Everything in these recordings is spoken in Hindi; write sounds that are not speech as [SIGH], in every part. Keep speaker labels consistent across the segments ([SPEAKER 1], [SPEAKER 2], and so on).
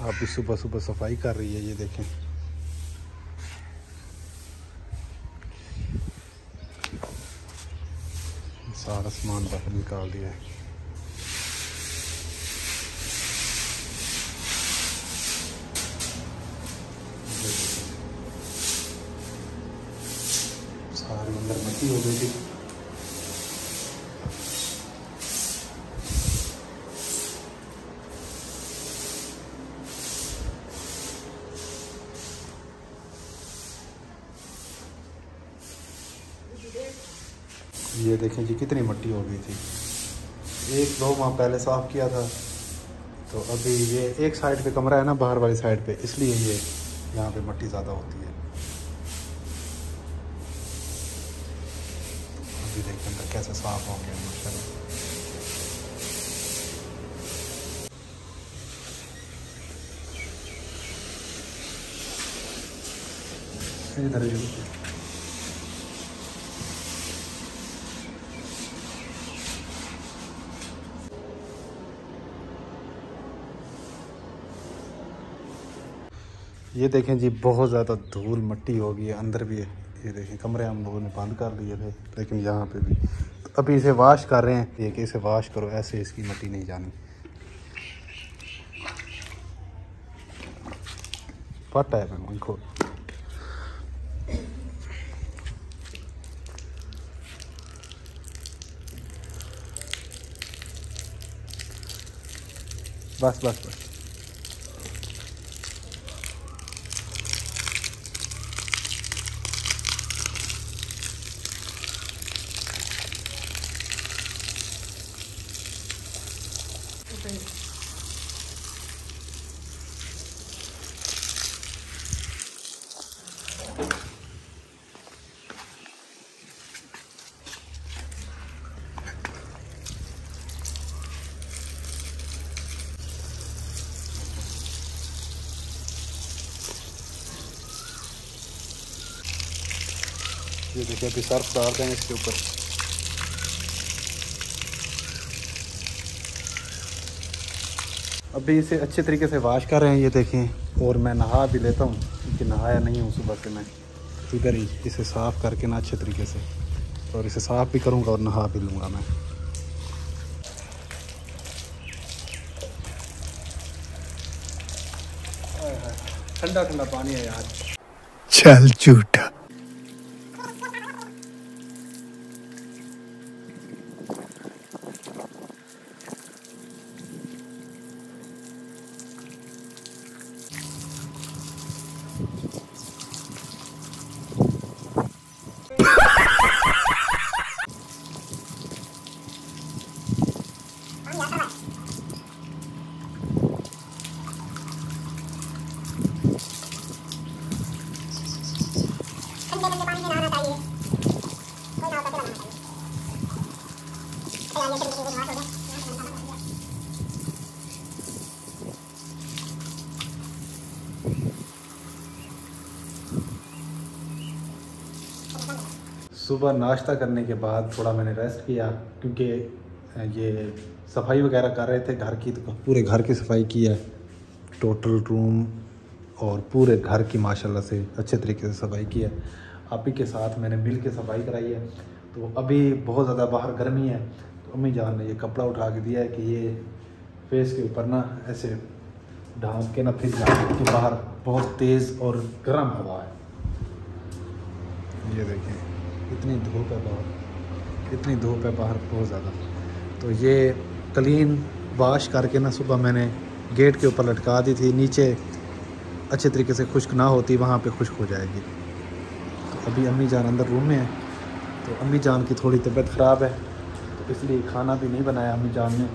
[SPEAKER 1] आप भी सुबह सुबह सफ़ाई कर रही है, ये देखें। सारा सामान बाहर निकाल दिया है। सारी अंदर मट्टी हो गई थी। ये देखें जी कितनी मट्टी हो गई थी। एक दो माह पहले साफ़ किया था। तो अभी ये एक साइड पे कमरा है ना, बाहर वाली साइड पे, इसलिए ये यहाँ पे मट्टी ज़्यादा होती है। अभी देखें अंदर कैसे साफ़ हो गया, माशाल्लाह। इधर ये देखें जी, बहुत ज़्यादा धूल मट्टी हो गई है, अंदर भी है। ये देखें, कमरे हम लोगों ने बंद कर लिए थे, लेकिन यहाँ पे भी। तो अभी इसे वाश कर रहे हैं। ये कि इसे वाश करो, ऐसे इसकी मट्टी नहीं जानी। पता है मैं उनको बस बस बस। ये देखिए अभी सर्फ डाल देंगे इसके ऊपर। अभी इसे अच्छे तरीके से वाश कर रहे हैं, ये देखें। और मैं नहा भी लेता हूँ, क्योंकि नहाया नहीं हूँ सुबह से मैं। इधर ही इसे साफ़ करके ना अच्छे तरीके से। और इसे साफ़ भी करूँगा और नहा भी लूँगा मैं। ठंडा ठंडा पानी है यार।
[SPEAKER 2] चल झूठा
[SPEAKER 3] ठंडे ठंडे पानी में नहाना चाहिए कोई नहाता तो नहाना चाहिए चला ये तो मुझे हाथ हो गया
[SPEAKER 1] सुबह नाश्ता करने के बाद थोड़ा मैंने रेस्ट किया, क्योंकि ये सफ़ाई वगैरह कर रहे थे घर की तो पूरे घर की सफ़ाई की है। टोटल रूम और पूरे घर की माशाल्लाह से अच्छे तरीके से सफ़ाई की है। आप ही के साथ मैंने मिल के सफ़ाई कराई है। तो अभी बहुत ज़्यादा बाहर गर्मी है तो अम्मी जान ने ये कपड़ा उठा के दिया है कि ये फेस के ऊपर ना ऐसे ढांक के ना फिर जाए बाहर बहुत तेज़ और गर्म हवा है। ये देखें इतनी धूप है बाहर। इतनी धूप है बाहर बहुत ज़्यादा। तो ये क्लीन वाश करके ना सुबह मैंने गेट के ऊपर लटका दी थी। नीचे अच्छे तरीके से खुश्क ना होती, वहाँ पे खुश्क हो जाएगी। तो अभी अम्मी जान अंदर रूम में है। तो अम्मी जान की थोड़ी तबीयत ख़राब है। तो इसलिए खाना भी नहीं बनाया अम्मी जान ने।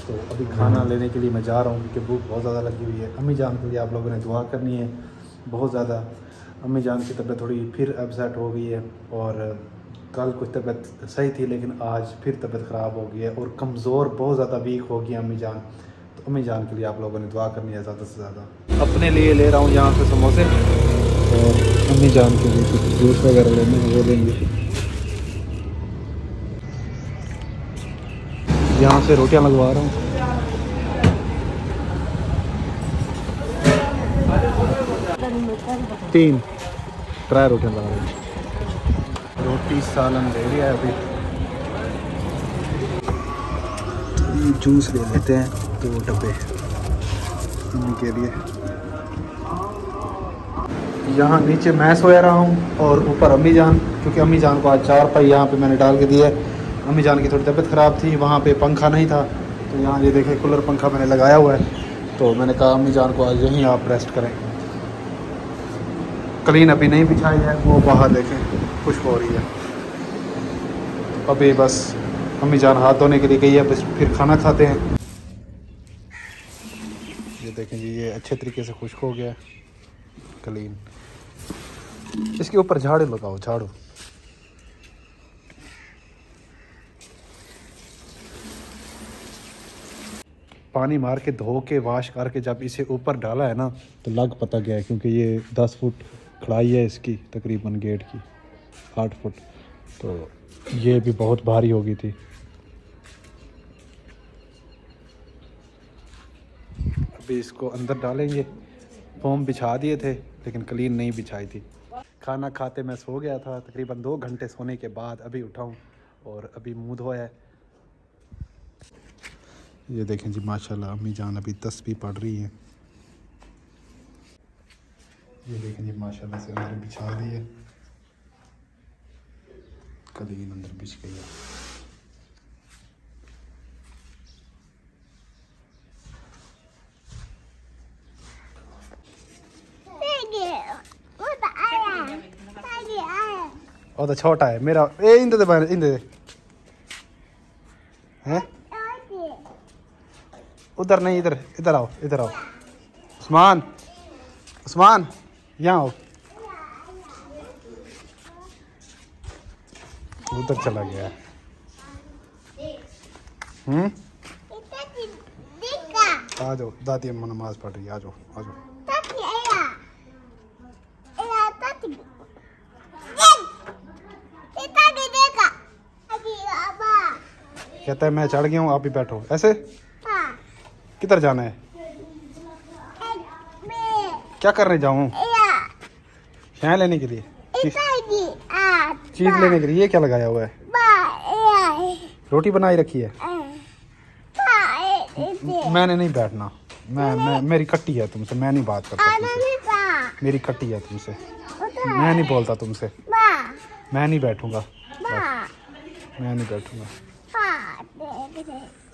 [SPEAKER 1] तो अभी खाना लेने के लिए मैं जा रहा हूँ, क्योंकि भूख बहुत ज़्यादा लगी हुई है। अम्मी जान के लिए आप लोगों ने दुआ करनी है, बहुत ज़्यादा। अम्मी जान की तबीयत थोड़ी फिर अपसेट हो गई है, और कल कुछ तबीयत सही थी, लेकिन आज फिर तबीयत ख़राब हो गई है, और कमज़ोर बहुत ज़्यादा वीक हो गई अम्मी जान। तो अम्मी जान के लिए आप लोगों ने दुआ करनी है ज़्यादा से ज़्यादा। अपने लिए ले रहा हूँ यहाँ से समोसे, और अम्मी जान के लिए कुछ जूस वगैरह लेने वो लेंगे। यहाँ से रोटियाँ लगवा रहा हूँ। तीन। त्रै रोटियाँ ला रहे। रोटी सालन ले लिया है अभी। जूस ले लेते हैं दो तो डब्बे के लिए। यहाँ नीचे मैं सोया रहा हूँ और ऊपर अम्मी जान, क्योंकि अम्मी जान को आज चार पाई यहाँ पे मैंने डाल के दिया है। अम्मी जान की थोड़ी तबीयत ख़राब थी, वहाँ पे पंखा नहीं था। तो यहाँ ये देखें, कूलर पंखा मैंने लगाया हुआ है। तो मैंने कहा, अम्मी जान को आज यहीं आप रेस्ट करें। क्लीन अभी नहीं बिछाई है, वो बाहर देखें खुशबू हो रही है। अभी बस अम्मी जान हाथ धोने के लिए गई है, बस फिर खाना खाते हैं। ये देखें जी, ये अच्छे तरीके से खुश्क हो गया क्लीन। इसके ऊपर झाड़ू लगाओ, झाड़ू। पानी मार के, धो के वाश करके जब इसे ऊपर डाला है ना तो लग पता गया है, क्योंकि ये दस फुट खड़ाई है इसकी, तकरीबन गेट की, आठ फुट। तो ये भी बहुत भारी हो गई थी। अभी इसको अंदर डालेंगे। फोम बिछा दिए थे, लेकिन क्लीन नहीं बिछाई थी। खाना खाते मैं सो गया था, तकरीबन दो घंटे सोने के बाद अभी उठाऊँ और अभी मुँह धोया है। ये देखें जी माशाल्लाह अम्मी जान अभी तस्वीर पढ़ रही है। ये देखें जी माशाल्लाह से अंदर बिछा दी है। कभी अंदर बिछ गई है। छोटा अच्छा है। मेरा ए इंदे इंदे उधर नहीं, इधर इधर आओ इधर आओ। उस्मान उस्मान, यहाँ आओ। उधर चला गया। है हम्म? आ जाओ, दादी अम्मा नमाज़ पढ़ रही है, आ जाओ आ जाओ। कहता है, मैं चढ़ गया हूँ, आप भी बैठो। ऐसे? किधर जाना है? क्या करने जाऊँ? यहाँ लेने के लिए। चीज़ लेने के लिए। ये क्या लगाया हुआ है? रोटी बनाई रखी है। मैंने नहीं बैठना। मैं मैं मेरी कट्टी है तुमसे। मैं नहीं बात करता तुमसे। मेरी कट्टी है तुमसे। मैं नहीं बोलता तुमसे। मैं नहीं बैठूँगा। मैं नहीं बैठूँगा।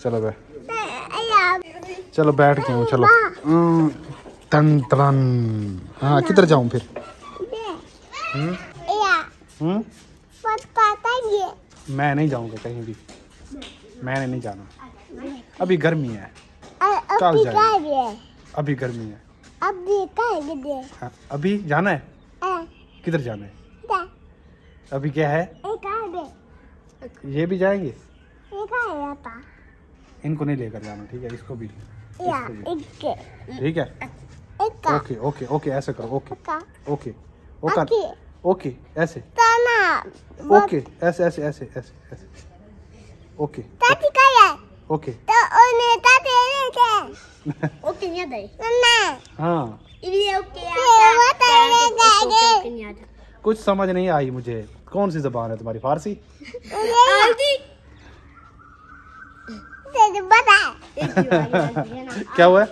[SPEAKER 1] चलो बे। चलो बैठ हूँ चलो। हम्म, तन तन हाँ किधर जाऊँ फिर? हम्म? हम्म? मैं नहीं जाऊँगा कहीं भी। मैंने नहीं जाना। अभी गर्मी है। कल जाएँगे। अभी गर्मी है। हाँ, अभी जाना है? किधर जाना है? अभी क्या है? ये भी जाएँगे? इनको नहीं लेकर जाना ठीक है? इसको भी। ठीक है? ओके ओके ओके ऐसे करो ओके। Okay okay okay. ऐसे। ओके ऐसे ऐसे ऐसे ऐसे ऐसे। Okay okay.
[SPEAKER 3] nya [LAUGHS] deh.
[SPEAKER 1] हाँ।
[SPEAKER 3] ya.
[SPEAKER 1] कुछ समझ नहीं आई मुझे। कौन सी जबान है तुम्हारी फारसी? क्या हुआ?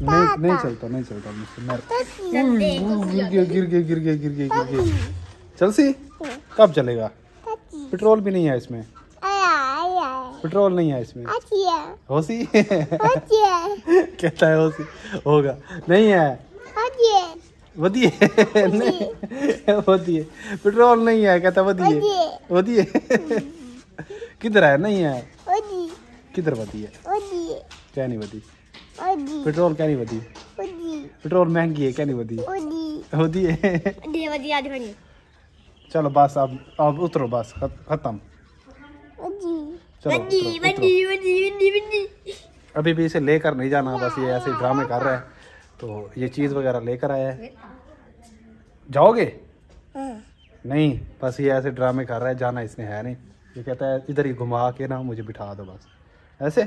[SPEAKER 1] नहीं नहीं चलता नहीं चलता मुझसे मैं गिर गया गिर गया गिर गया गिर गया गिर गया। चल सी कब चलेगा? पेट्रोल भी नहीं है इसमें। पेट्रोल नहीं है इसमें। होसी? [LAUGHS] कहता है होसी। होगा। नहीं है। वधिए नहीं वधिए पेट्रोल नहीं है कहता वधिए वधिए किधर है? नहीं है। किधर वधी है क्या नहीं वधी पेट्रोल क्या नहीं वधी पेट्रोल महँगी है क्या नहीं वधी वधी है. चलो बस अब अब उतरो बस खत्म। चलो. अभी भी इसे लेकर नहीं जाना बस ये ऐसे ड्रामे कर रहा है। तो ये चीज़ वगैरह लेकर आया है। जाओगे? नहीं बस ये ऐसे ड्रामे कर रहा है जाना इसने है नहीं। ये कहता है इधर ही घुमा के ना मुझे बिठा दो बस। ऐसे?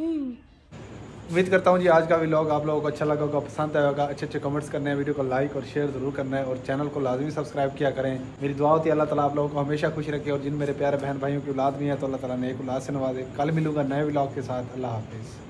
[SPEAKER 1] उम्मीद करता हूँ जी आज का व्लॉग आप लोगों को अच्छा लगा होगा पसंद आया होगा। अच्छे अच्छे कमेंट्स करने हैं वीडियो को लाइक और शेयर ज़रूर करना है और चैनल को लाजमी सब्सक्राइब किया करें। मेरी दुआ होती है अल्लाह ताला आप लोगों को हमेशा खुश रखे और जिन मेरे प्यारे बहन भाइयों की औलाद भी है तो अल्लाह ताला नेक औलाद से नवाजे। कल मिलूँगा नए व्लॉग के साथ। अल्लाह हाफिज़।